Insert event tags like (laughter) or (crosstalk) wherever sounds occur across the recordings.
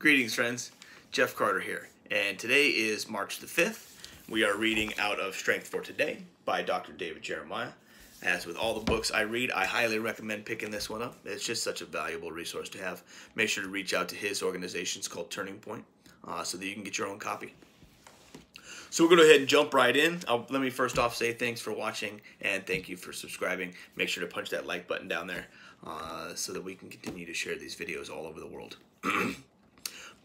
Greetings, friends. Jeff Carter here, and today is March the 5th. We are reading out of Strength for Today by Dr. David Jeremiah. As with all the books I read, I highly recommend picking this one up. It's just such a valuable resource to have. Make sure to reach out to his organization. It's called Turning Point, uh, so that you can get your own copy. So we're going to go ahead and jump right in. I'll, let me first off say thanks for watching and thank you for subscribing. Make sure to punch that like button down there uh, so that we can continue to share these videos all over the world. (clears throat)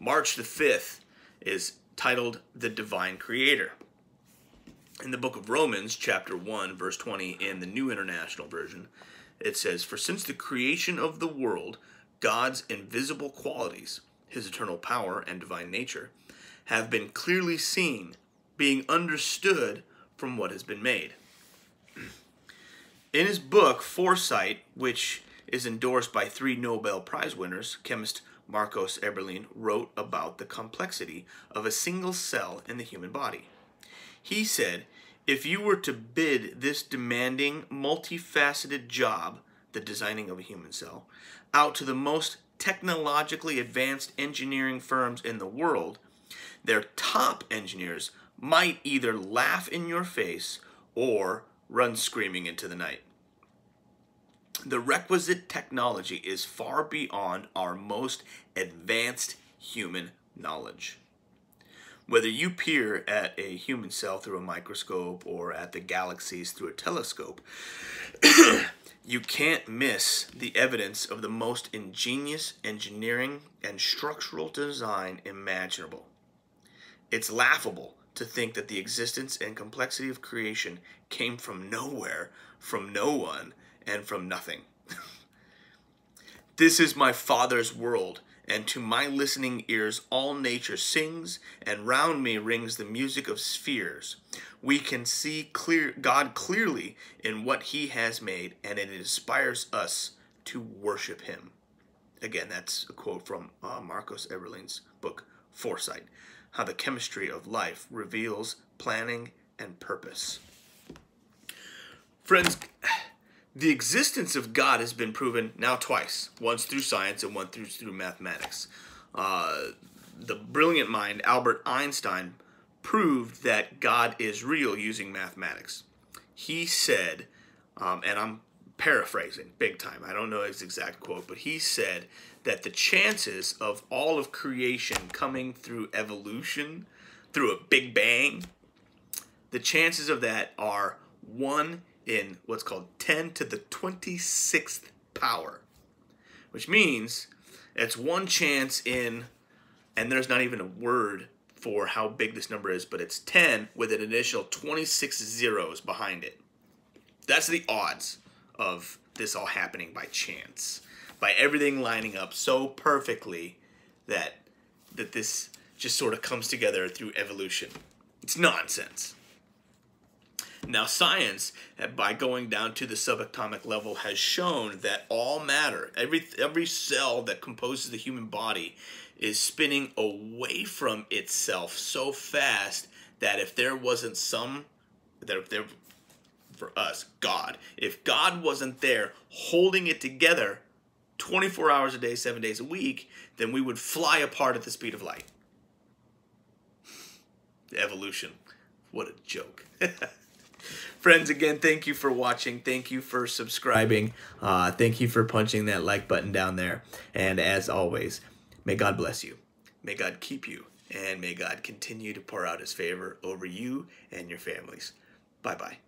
March the 5th is titled The Divine Creator. In the book of Romans, chapter 1, verse 20, in the New International Version, it says, For since the creation of the world, God's invisible qualities, his eternal power and divine nature, have been clearly seen, being understood from what has been made. In his book, Foresight, which is endorsed by three Nobel Prize winners, chemist Marcos Eberlin wrote about the complexity of a single cell in the human body. He said, if you were to bid this demanding, multifaceted job, the designing of a human cell, out to the most technologically advanced engineering firms in the world, their top engineers might either laugh in your face or run screaming into the night. The requisite technology is far beyond our most advanced human knowledge. Whether you peer at a human cell through a microscope or at the galaxies through a telescope, (clears throat) you can't miss the evidence of the most ingenious engineering and structural design imaginable. It's laughable to think that the existence and complexity of creation came from nowhere, from no one, and from nothing. this is my Father's world, and to my listening ears all nature sings, and round me rings the music of spheres. We can see clear God clearly in what he has made, and it inspires us to worship him. Again, that's a quote from uh, Marcos Eberlin's book, Foresight, How the Chemistry of Life Reveals Planning and Purpose. Friends, the existence of God has been proven now twice, once through science and one through, through mathematics. Uh, the brilliant mind, Albert Einstein, proved that God is real using mathematics. He said, um, and I'm paraphrasing big time, I don't know his exact quote, but he said that the chances of all of creation coming through evolution, through a big bang, the chances of that are 1 in what's called 10 to the 26th power, which means it's one chance in, and there's not even a word for how big this number is, but it's 10 with an additional 26 zeros behind it. That's the odds of this all happening by chance, by everything lining up so perfectly that that this just sort of comes together through evolution. It's nonsense. Now, science, uh, by going down to the subatomic level, has shown that all matter, every, every cell that composes the human body, is spinning away from itself so fast that if there wasn't some, that if there, for us, God, if God wasn't there holding it together 24 hours a day, seven days a week, then we would fly apart at the speed of light. Evolution. What a joke. (laughs) Friends, again, thank you for watching. Thank you for subscribing. Uh, thank you for punching that like button down there. And as always, may God bless you. May God keep you. And may God continue to pour out his favor over you and your families. Bye-bye.